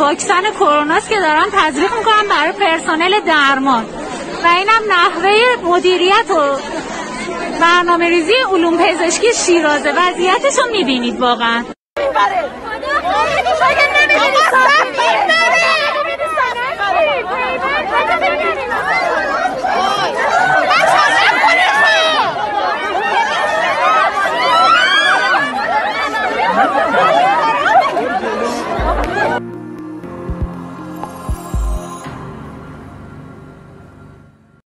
واکسن کرونا است که دارن تزریق می‌کنن برای پرسنل درمان. و اینم نحوه مدیریت و برنامه ریزی علوم پزشکی شیرازه. وضعیتش رو می‌بینید واقعا.